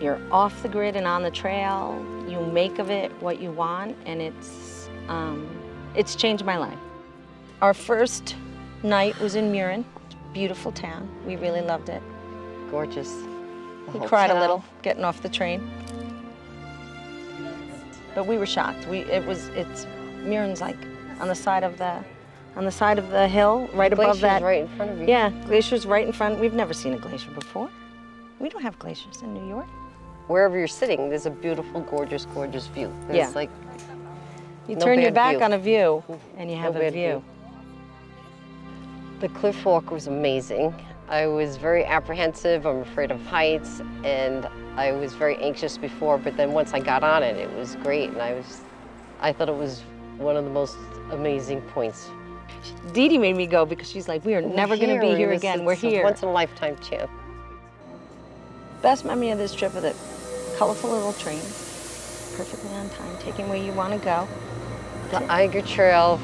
you're off the grid and on the trail. You make of it what you want, and it's um, it's changed my life. Our first night was in Mürren, beautiful town. We really loved it. Gorgeous. The We cried a little getting off the train, but we were shocked. We it was it's Mürren's like on the side of the on the side of the hill, right above Glacier's that. right in front of you. Yeah, glacier's right in front. We've never seen a glacier before. We don't have glaciers in New York. Wherever you're sitting, there's a beautiful, gorgeous, gorgeous view. There's Yeah. like You No turn your back view. on a view, and you no have a bad view. The cliff walk was amazing. I was very apprehensive. I'm afraid of heights, and I was very anxious before. But then once I got on it, it was great, and I was, I thought it was one of the most amazing points. Dee Dee made me go because she's like, we are never going to be here again. We're here. Once in a lifetime chance. Best memory of this trip are the colorful little trains, perfectly on time, taking where you want to go. The Eiger Trail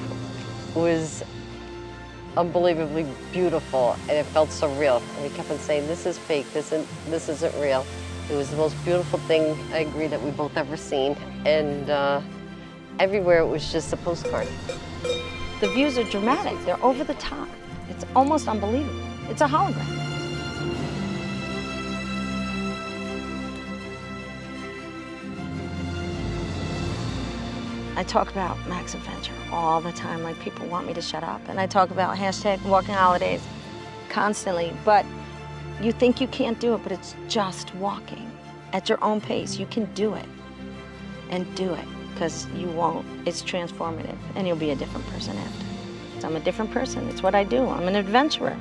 was unbelievably beautiful, and it felt so real. And we kept on saying, "This is fake. This isn't. This isn't real." It was the most beautiful thing I agree that we both ever seen, and uh, everywhere it was just a postcard. The views are dramatic. They're over the top. It's almost unbelievable. It's a hologram. I talk about Macs Adventure all the time, like people want me to shut up. And I talk about hashtag walking holidays constantly. But you think you can't do it, but it's just walking at your own pace. You can do it and do it because you won't. It's transformative and you'll be a different person after. I'm a different person. It's what I do. I'm an adventurer.